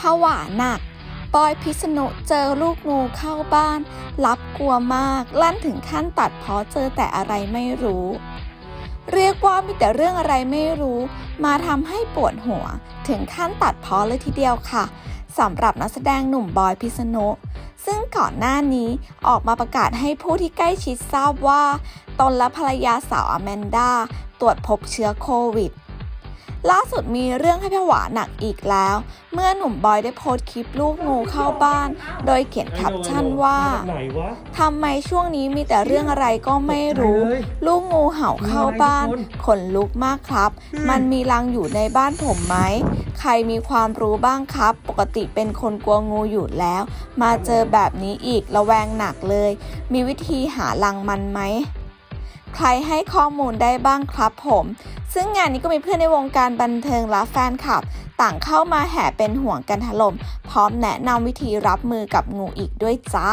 ผวาหนักบอยพิษณุเจอลูกงูเข้าบ้าน รับกลัวมาก ลั่นถึงขั้นตัดเพอเจอแต่อะไรไม่รู้ เรียกว่ามีแต่เรื่องอะไรไม่รู้ มาทำให้ปวดหัว ถึงขั้นตัดเพอเลยทีเดียวค่ะสำหรับนักแสดงหนุ่มบอยพิษณุซึ่งก่อนหน้านี้ออกมาประกาศให้ผู้ที่ใกล้ชิดทราบว่า ตนและภรรยาสาวอแมนดาตรวจพบเชื้อโควิด ล่าสุดมีเรื่องให้ผวาหนักอีกแล้ว เมื่อหนุ่มบอยได้โพสต์คลิปลูกงูเข้าบ้าน โดยเขียนแคปชั่นว่าไหนวะทำไมช่วงนี้มีแต่เรื่องอะไรก็ไม่รู้ตกใจเลยลูกงูเห่าเข้าบ้านมีอะไรทุกคนขนลุกมากครับ มันมีรังอยู่ในบ้านผมไหมใครมีความรู้บ้างครับ ปกติเป็นคนกลัวงูอยู่แล้ว มาเจอแบบนี้อีกระแวงหนักเลย มีวิธีหารังมันไหม ใครให้ข้อมูลได้บ้างครับผม ซึ่งงานนี้ก็มีเพื่อนในวงการบันเทิงและแฟนคลับ ต่างเข้ามาแห่เป็นห่วงกันถล่มพร้อมแนะนำวิธีรับมือกับงูอีกด้วยจ้า